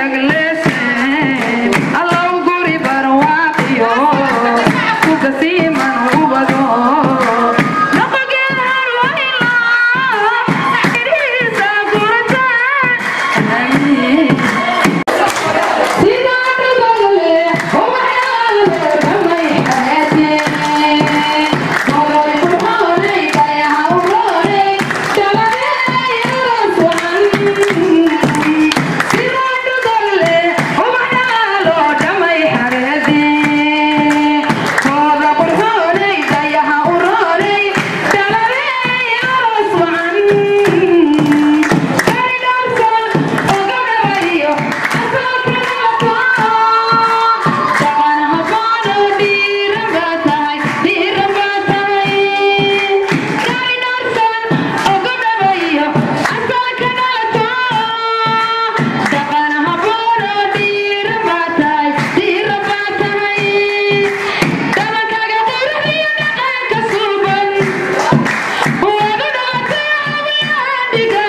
अगला happy